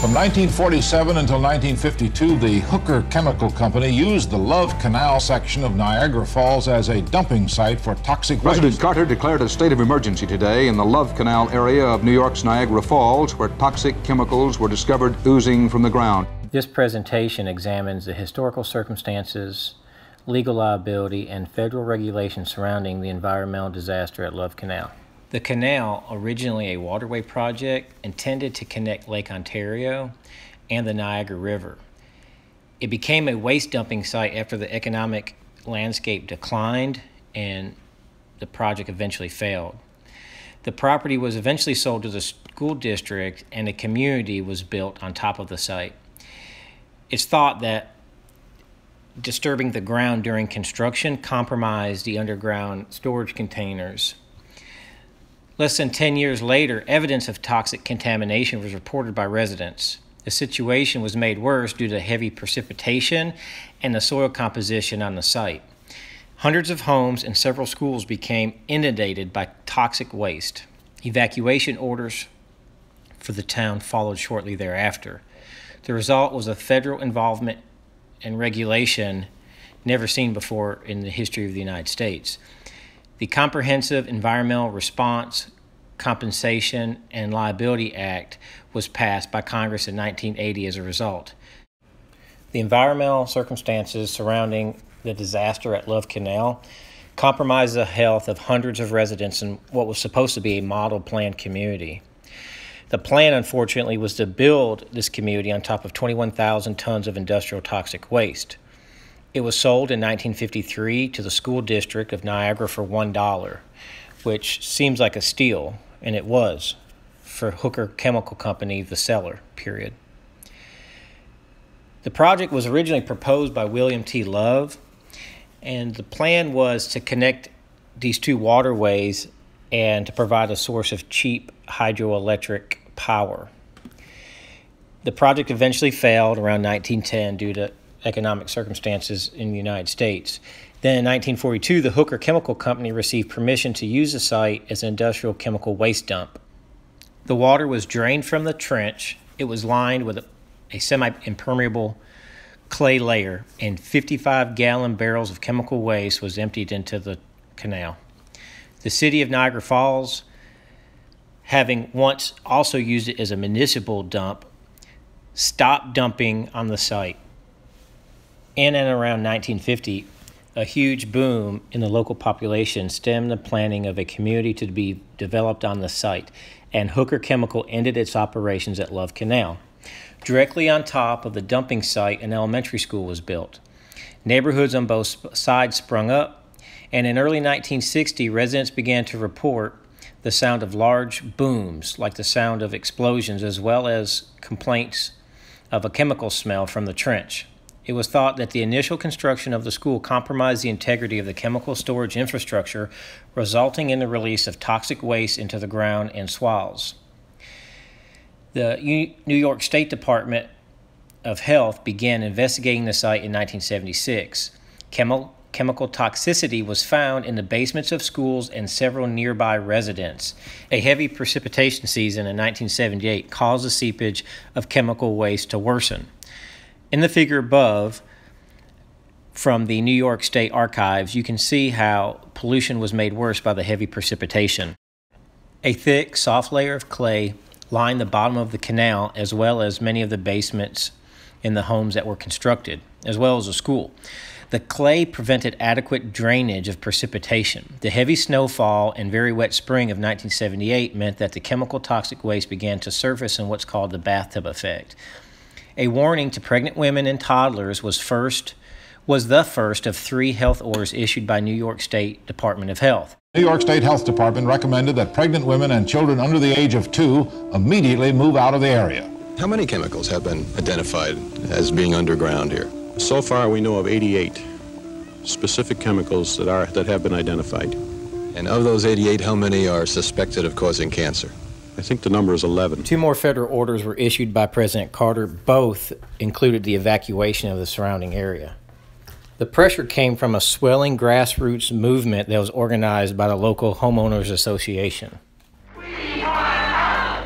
From 1947 until 1952, the Hooker Chemical Company used the Love Canal section of Niagara Falls as a dumping site for toxic waste. President. Carter declared a state of emergency today in the Love Canal area of New York's Niagara Falls, where toxic chemicals were discovered oozing from the ground. This presentation examines the historical circumstances, legal liability, and federal regulations surrounding the environmental disaster at Love Canal. The canal, originally a waterway project intended to connect Lake Ontario and the Niagara River. It became a waste dumping site after the economic landscape declined and the project eventually failed. The property was eventually sold to the school district and a community was built on top of the site. It's thought that disturbing the ground during construction compromised the underground storage containers Less than 10 years later, evidence of toxic contamination was reported by residents. The situation was made worse due to heavy precipitation and the soil composition on the site. Hundreds of homes and several schools became inundated by toxic waste. Evacuation orders for the town followed shortly thereafter. The result was a federal involvement and regulation never seen before in the history of the United States. The Comprehensive Environmental Response, Compensation, and Liability Act was passed by Congress in 1980 as a result. The environmental circumstances surrounding the disaster at Love Canal compromised the health of hundreds of residents in what was supposed to be a model planned community. The plan, unfortunately, was to build this community on top of 21,000 tons of industrial toxic waste. It was sold in 1953 to the school district of Niagara for $1, which seems like a steal, and it was for Hooker Chemical Company, the seller, period. The project was originally proposed by William T. Love, and the plan was to connect these two waterways and to provide a source of cheap hydroelectric power. The project eventually failed around 1910 due to economic circumstances in the United States. Then in 1942, the Hooker Chemical Company received permission to use the site as an industrial chemical waste dump. The water was drained from the trench. It was lined with a, semi impermeable clay layer, and 55 gallon barrels of chemical waste was emptied into the canal. The city of Niagara Falls, having once also used it as a municipal dump, stopped dumping on the site in and around 1950, a huge boom in the local population stemmed the planning of a community to be developed on the site, and Hooker Chemical ended its operations at Love Canal. Directly on top of the dumping site, an elementary school was built. Neighborhoods on both sides sprung up, and in early 1960, residents began to report the sound of large booms, like the sound of explosions, as well as complaints of a chemical smell from the trench. It was thought that the initial construction of the school compromised the integrity of the chemical storage infrastructure, resulting in the release of toxic waste into the ground and swales. The New York State Department of Health began investigating the site in 1976. Chemi- chemical toxicity was found in the basements of schools and several nearby residents. A heavy precipitation season in 1978 caused the seepage of chemical waste to worsen. In the figure above, from the New York State Archives, you can see how pollution was made worse by the heavy precipitation. A thick, soft layer of clay lined the bottom of the canal as well as many of the basements in the homes that were constructed, as well as a school. The clay prevented adequate drainage of precipitation. The heavy snowfall and very wet spring of 1978 meant that the chemical toxic waste began to surface in what's called the bathtub effect. A warning to pregnant women and toddlers was first was the first of three health orders issued by New York State Department of Health. New York State Health Department recommended that pregnant women and children under the age of two immediately move out of the area. How many chemicals have been identified as being underground here? So far, we know of 88 specific chemicals that are that have been identified. And of those 88, how many are suspected of causing cancer? I think the number is 11. Two more federal orders were issued by President Carter. Both included the evacuation of the surrounding area. The pressure came from a swelling grassroots movement that was organized by the local homeowners association. I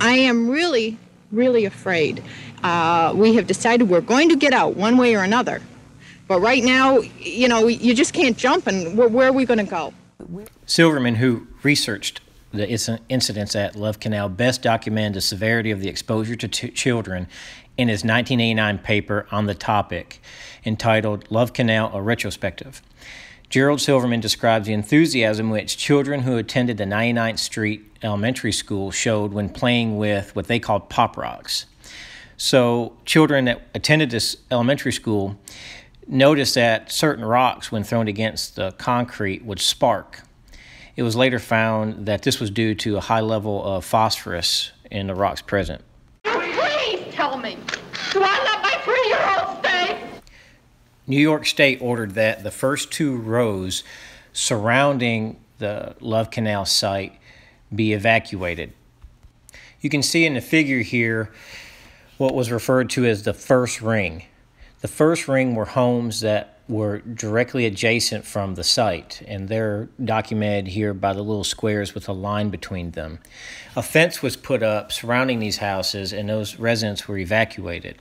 I am really, really afraid. Uh, we have decided we're going to get out one way or another. But right now, you know, you just can't jump, and where, where are we going to go? Silverman, who researched the incidents at Love Canal, best documented the severity of the exposure to t- children in his 1989 paper on the topic entitled Love Canal, a Retrospective. Gerald Silverman describes the enthusiasm which children who attended the 99th Street Elementary School showed when playing with what they called pop rocks. So, children that attended this elementary school noticed that certain rocks, when thrown against the concrete, would spark. It was later found that this was due to a high level of phosphorus in the rocks present. Please tell me, do I let my three year old stay? New York State ordered that the first two rows surrounding the Love Canal site be evacuated. You can see in the figure here what was referred to as the first ring. The first ring were homes that were directly adjacent from the site, and they're documented here by the little squares with a line between them. A fence was put up surrounding these houses, and those residents were evacuated.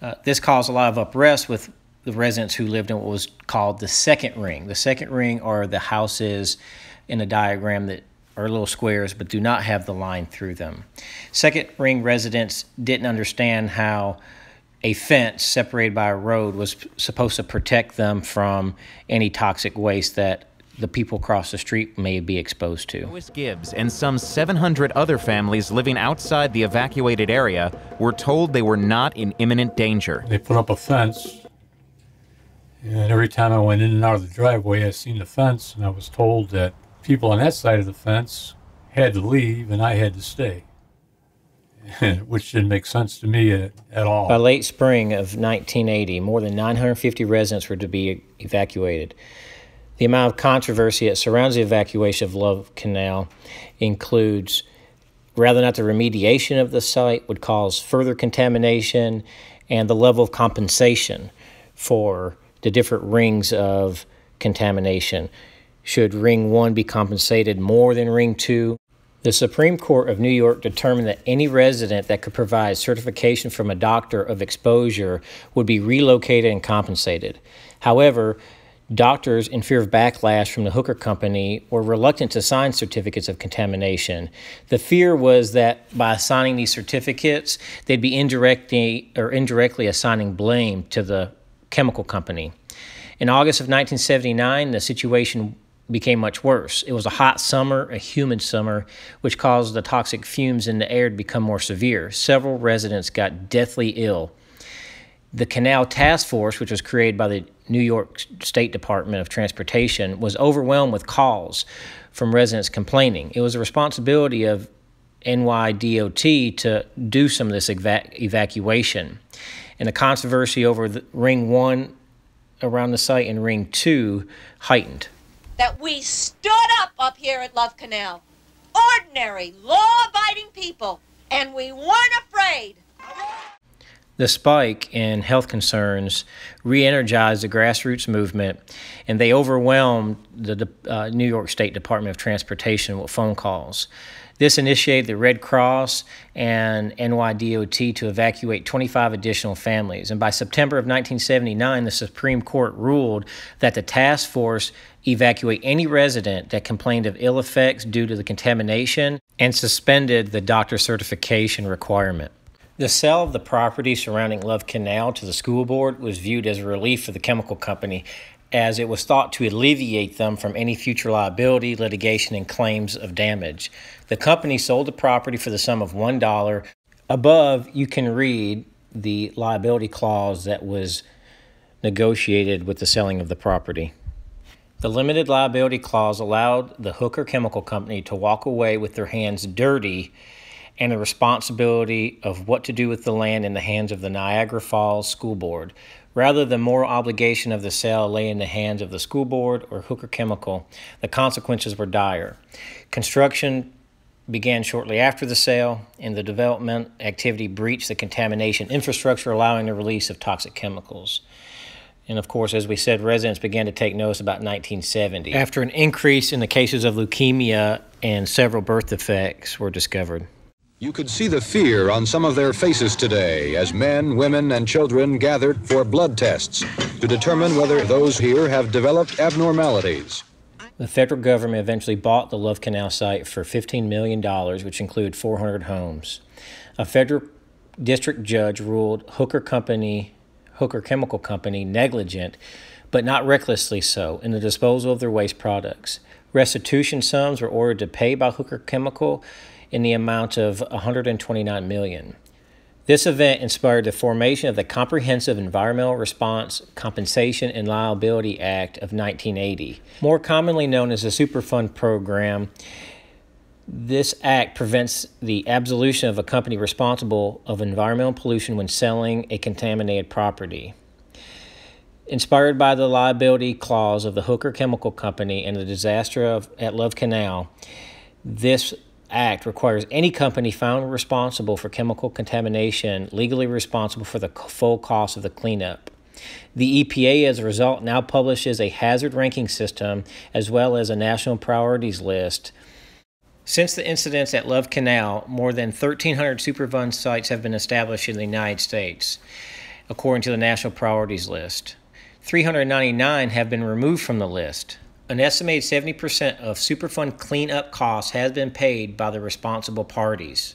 Uh, this caused a lot of unrest with the residents who lived in what was called the second ring. The second ring are the houses in a diagram that are little squares but do not have the line through them. Second ring residents didn't understand how a fence separated by a road was supposed to protect them from any toxic waste that the people across the street may be exposed to. Lois Gibbs and some 700 other families living outside the evacuated area were told they were not in imminent danger. They put up a fence, and every time I went in and out of the driveway, I seen the fence, and I was told that people on that side of the fence had to leave and I had to stay. which didn't make sense to me at, at, all. By late spring of 1980, more than 950 residents were to be evacuated. The amount of controversy that surrounds the evacuation of Love Canal includes rather not the remediation of the site would cause further contamination and the level of compensation for the different rings of contamination. Should ring one be compensated more than ring two? The Supreme Court of New York determined that any resident that could provide certification from a doctor of exposure would be relocated and compensated. However, doctors, in fear of backlash from the Hooker Company, were reluctant to sign certificates of contamination. The fear was that by signing these certificates, they'd be indirectly or indirectly assigning blame to the chemical company. In August of 1979, the situation became much worse. It was a hot summer, a humid summer, which caused the toxic fumes in the air to become more severe. Several residents got deathly ill. The Canal Task Force, which was created by the New York State Department of Transportation, was overwhelmed with calls from residents complaining. It was the responsibility of NYDOT to do some of this eva- evacuation. And the controversy over the Ring 1 around the site and Ring 2 heightened that we stood up up here at Love Canal. Ordinary, law abiding people, and we weren't afraid. The spike in health concerns re energized the grassroots movement, and they overwhelmed the uh, New York State Department of Transportation with phone calls. This initiated the Red Cross and NYDOT to evacuate 25 additional families. And by September of 1979, the Supreme Court ruled that the task force evacuate any resident that complained of ill effects due to the contamination and suspended the doctor certification requirement. The sale of the property surrounding Love Canal to the school board was viewed as a relief for the chemical company as it was thought to alleviate them from any future liability, litigation, and claims of damage. The company sold the property for the sum of $1. Above, you can read the liability clause that was negotiated with the selling of the property. The limited liability clause allowed the Hooker Chemical Company to walk away with their hands dirty and the responsibility of what to do with the land in the hands of the Niagara Falls School Board. Rather than moral obligation of the sale lay in the hands of the school board or Hooker Chemical, the consequences were dire. Construction began shortly after the sale, and the development activity breached the contamination infrastructure, allowing the release of toxic chemicals. And of course, as we said, residents began to take notice about 1970 after an increase in the cases of leukemia and several birth defects were discovered. You could see the fear on some of their faces today as men, women, and children gathered for blood tests to determine whether those here have developed abnormalities. The federal government eventually bought the Love Canal site for $15 million, which included 400 homes. A federal district judge ruled Hooker Company, Hooker Chemical Company negligent, but not recklessly so, in the disposal of their waste products. Restitution sums were ordered to pay by Hooker Chemical in the amount of 129 million. This event inspired the formation of the Comprehensive Environmental Response, Compensation, and Liability Act of 1980, more commonly known as the Superfund Program. This act prevents the absolution of a company responsible of environmental pollution when selling a contaminated property. Inspired by the liability clause of the Hooker Chemical Company and the disaster of, at Love Canal, this Act requires any company found responsible for chemical contamination legally responsible for the full cost of the cleanup. The EPA, as a result, now publishes a hazard ranking system as well as a national priorities list. Since the incidents at Love Canal, more than 1,300 Superfund sites have been established in the United States, according to the national priorities list. 399 have been removed from the list. An estimated 70% of Superfund cleanup costs has been paid by the responsible parties.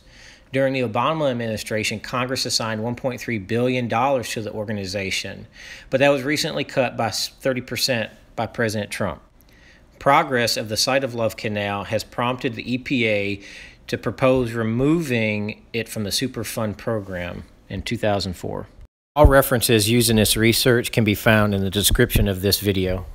During the Obama administration, Congress assigned $1.3 billion to the organization, but that was recently cut by 30% by President Trump. Progress of the site of Love Canal has prompted the EPA to propose removing it from the Superfund program in 2004. All references used in this research can be found in the description of this video.